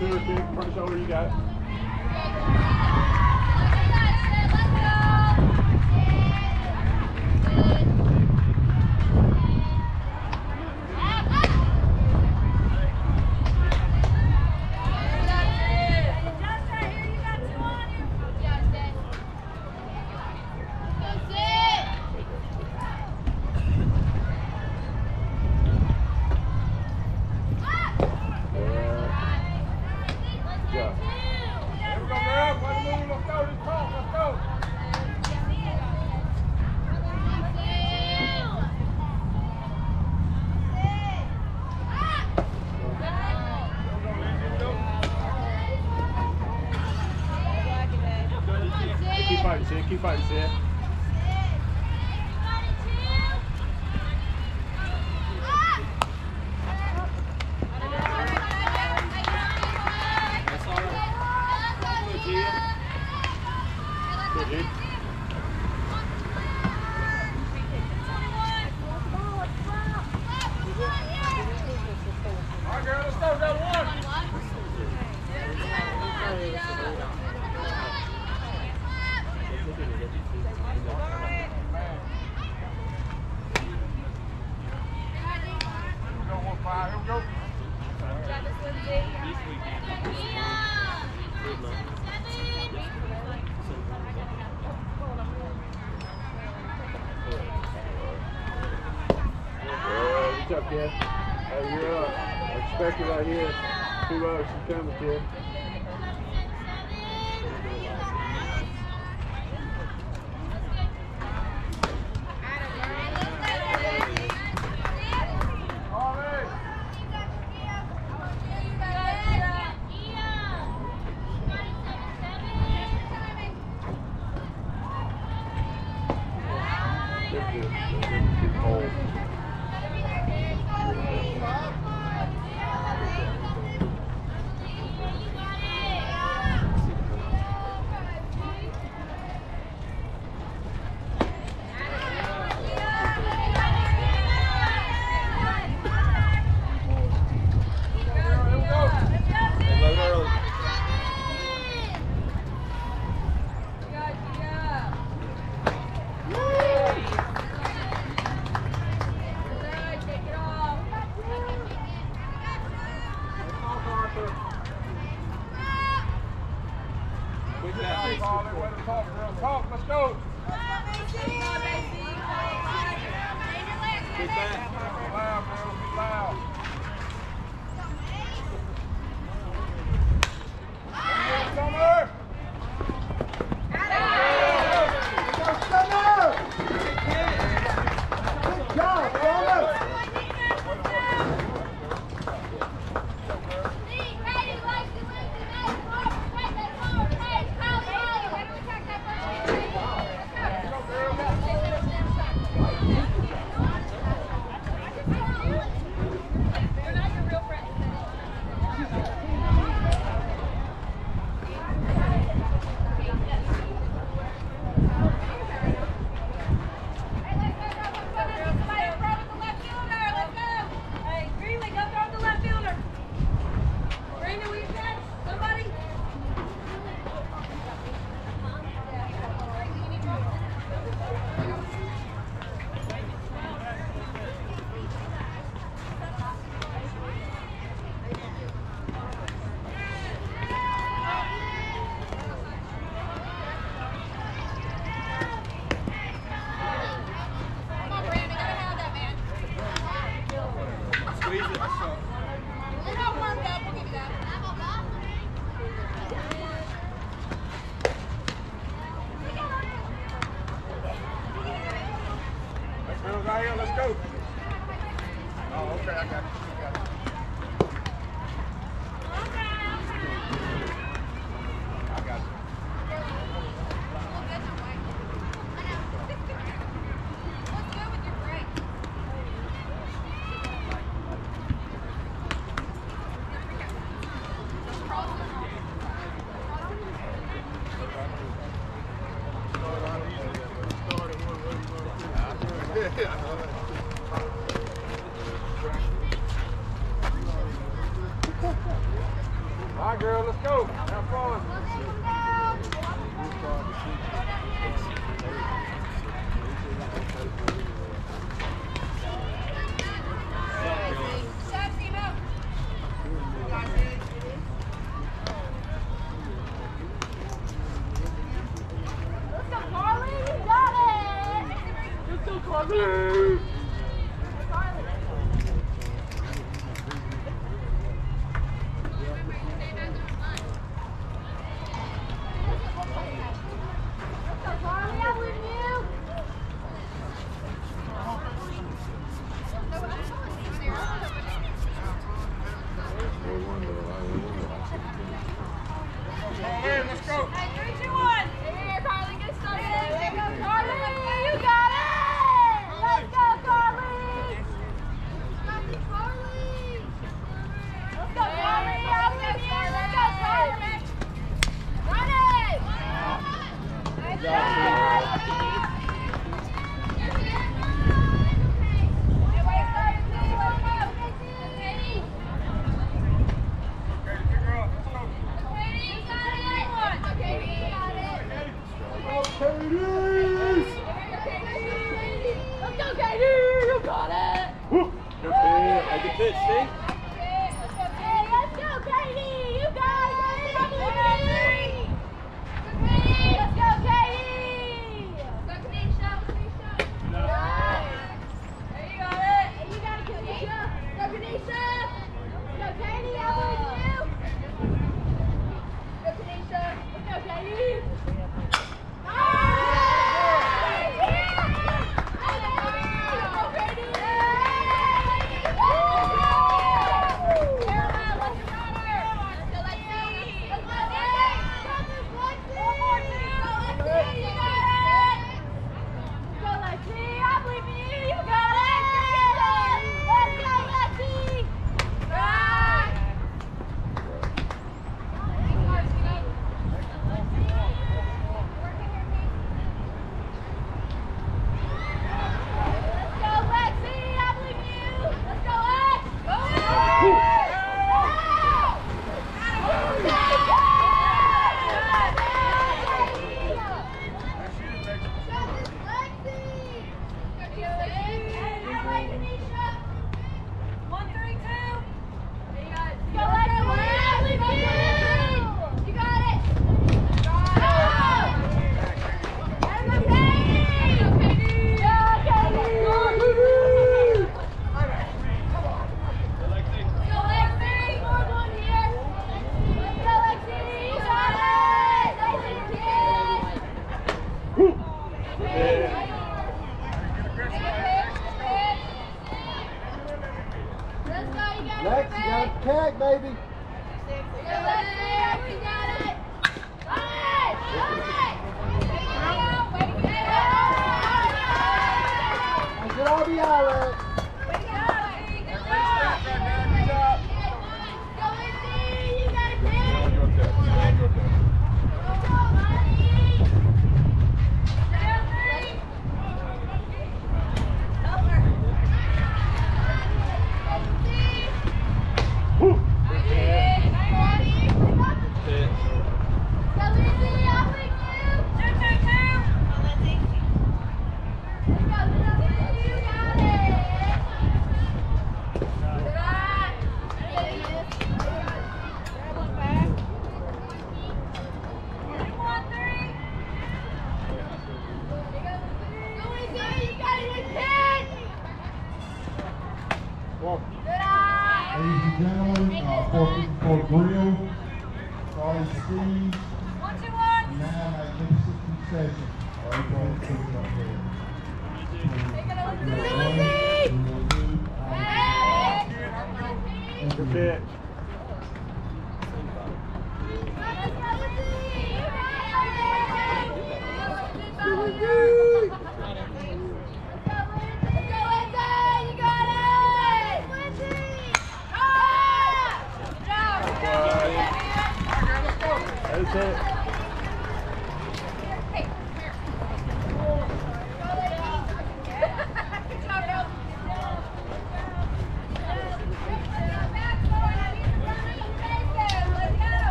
Shoulder to. Front shoulder, you got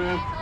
ladies.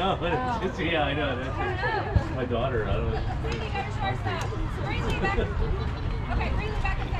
Know. Oh. Yeah, I know. That's my daughter. I don't know. To back. Okay, back.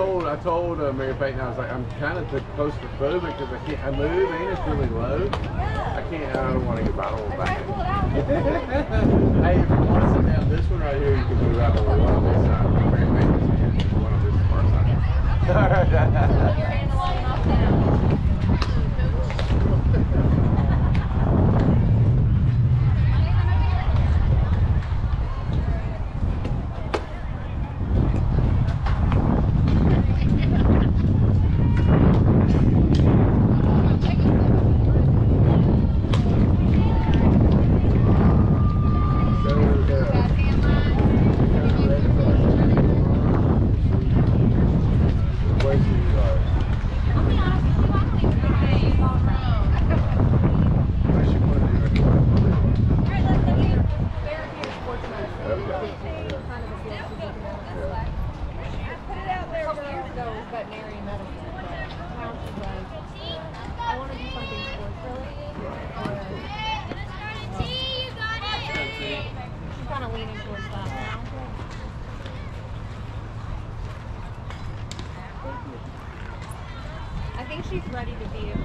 told, I told uh, Mary Payton, I was like, I'm kind of claustrophobic because I can't, I move and it's really low. I can't, I don't want to get battle back. hey, if you want to sit down this one right here, you can move out one on this side. Mary Payton's hand, and one on this far side. Your hand long enough now. So, uh, kind of ready for like Way too low. think she's ready to be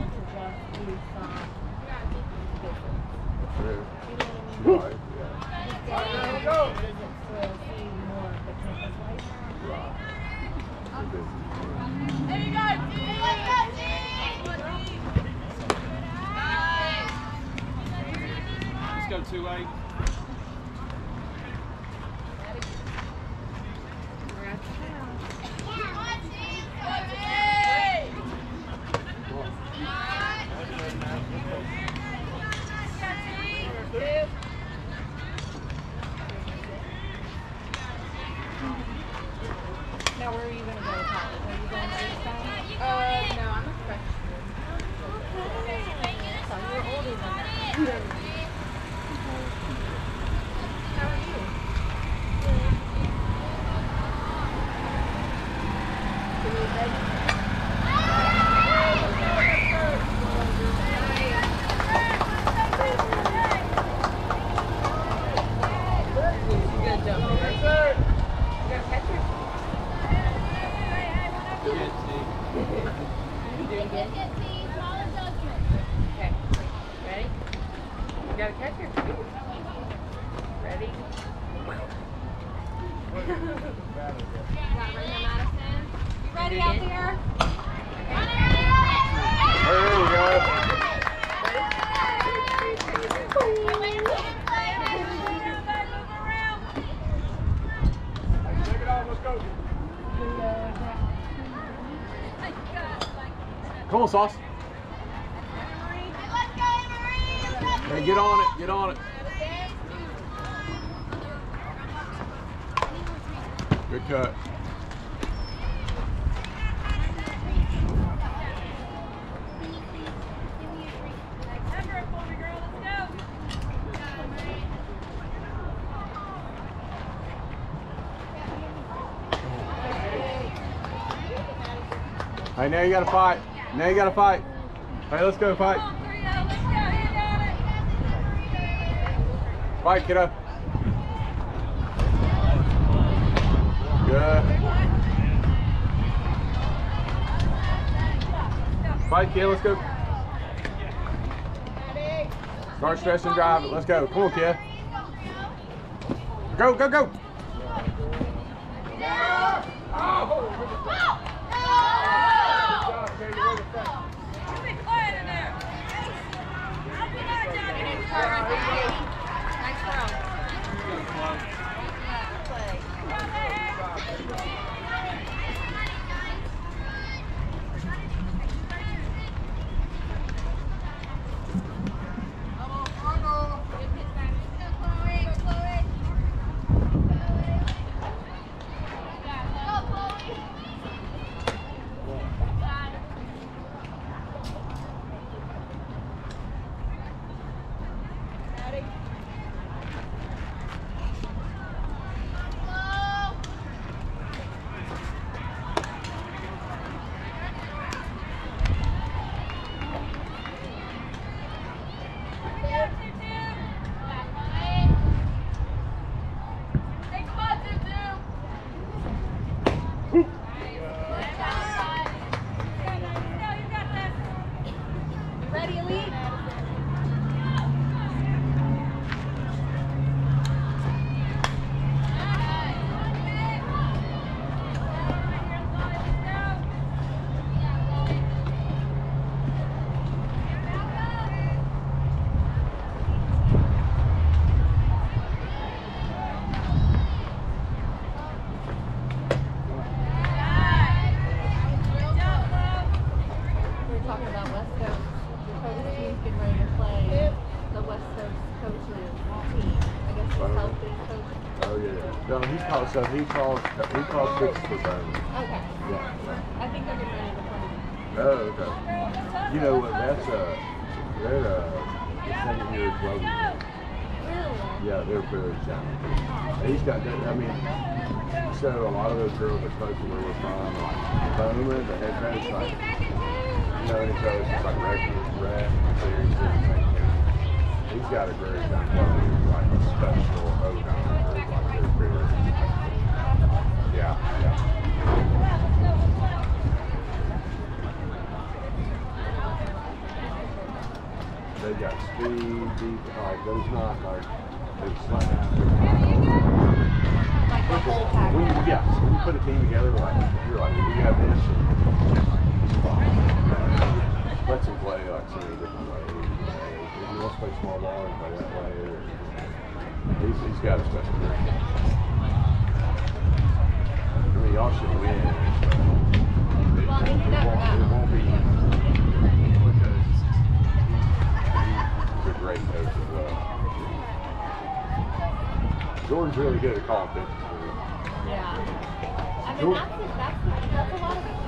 Hey, now you gotta fight. Now you gotta fight. Hey, let's go fight. Fight, kiddo. Good. Fight, kid. Let's go. Start stretching, drive it. Let's go. Come on, kid. Go, go, go. Oh. Nice throw. Good play. Ready, Elite? We were talking about West Coast. The coach team's getting ready to play the West Coast coaches team. I guess it's healthy coach. Oh yeah. No, he calls. So he calls. He calls six for bone. Okay. Yeah. I think they're getting ready to play. Oh, okay. You know what? That's uh, they're uh, the same here as well. Really? Yeah, they're very talented. He's got. I mean, so a lot of those girls are coaching where we're from, like Bowman, the head coach, like you know, and so it's just like records, rap, series, everything. He's got a very talented, like a special hold on. Like they're very, yeah, yeah. They got speed, deep, like there's not like big slap. Like the whole you, package. yeah, when you put a team together, like you're like, we have this. Lets him play like so many different ways. you. If he wants to play small ball, he play that way. Or, he's, he's got a special grade. I mean, y'all should win. It, Well, it won't, it won't great coach as well. Jordan's really good at calling pitches. Yeah. I mean, that's, a- that's, that's a lot of